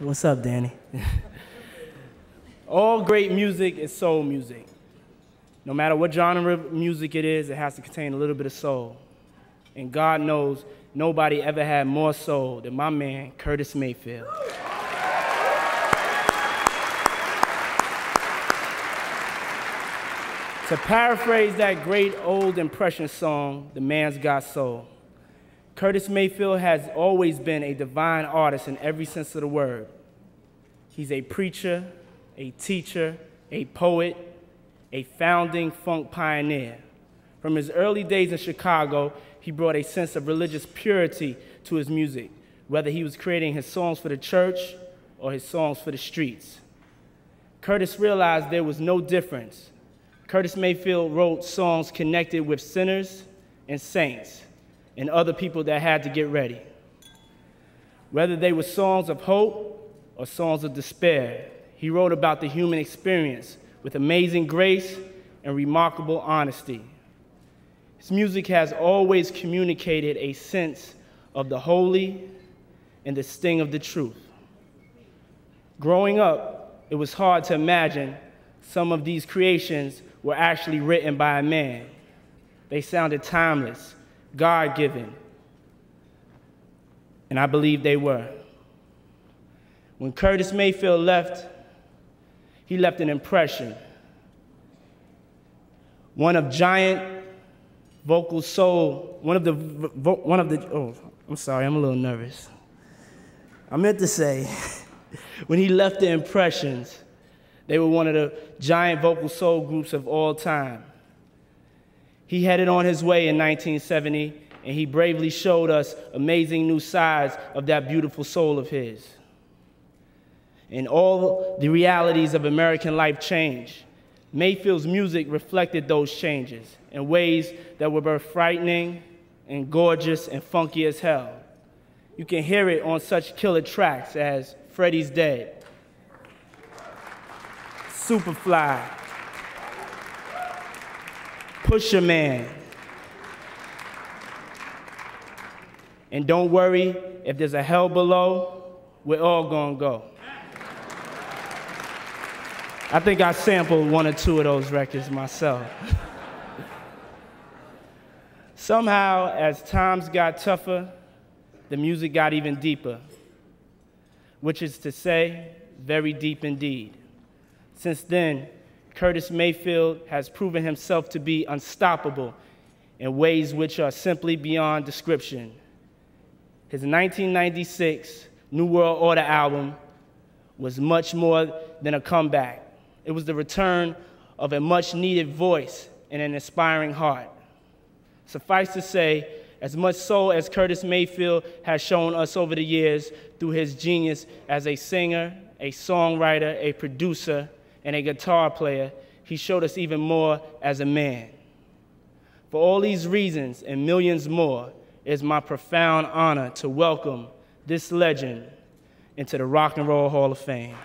What's up, Danny? All great music is soul music. No matter what genre of music it is, it has to contain a little bit of soul. And God knows nobody ever had more soul than my man, Curtis Mayfield. To paraphrase that great old impression song, The Man's Got Soul, Curtis Mayfield has always been a divine artist in every sense of the word. He's a preacher, a teacher, a poet, a founding funk pioneer. From his early days in Chicago, he brought a sense of religious purity to his music, whether he was creating his songs for the church or his songs for the streets. Curtis realized there was no difference Curtis Mayfield wrote songs connected with sinners and saints and other people that had to get ready. Whether they were songs of hope or songs of despair, he wrote about the human experience with amazing grace and remarkable honesty. His music has always communicated a sense of the holy and the sting of the truth. Growing up, it was hard to imagine some of these creations were actually written by a man. They sounded timeless, God given. And I believe they were. When Curtis Mayfield left, he left an impression. One of giant vocal soul, one of the, one of the, oh, I'm sorry, I'm a little nervous. I meant to say, when he left the impressions, they were one of the giant vocal soul groups of all time. He headed on his way in 1970, and he bravely showed us amazing new sides of that beautiful soul of his. And all the realities of American life changed. Mayfield's music reflected those changes in ways that were both frightening and gorgeous and funky as hell. You can hear it on such killer tracks as Freddie's Dead, Superfly, Pusher Man. And don't worry, if there's a hell below, we're all gonna go. I think I sampled one or two of those records myself. Somehow, as times got tougher, the music got even deeper, which is to say, very deep indeed. Since then, Curtis Mayfield has proven himself to be unstoppable in ways which are simply beyond description. His 1996 New World Order album was much more than a comeback. It was the return of a much needed voice and an inspiring heart. Suffice to say, as much soul as Curtis Mayfield has shown us over the years through his genius as a singer, a songwriter, a producer, and a guitar player, he showed us even more as a man. For all these reasons and millions more, it is my profound honor to welcome this legend into the Rock and Roll Hall of Fame.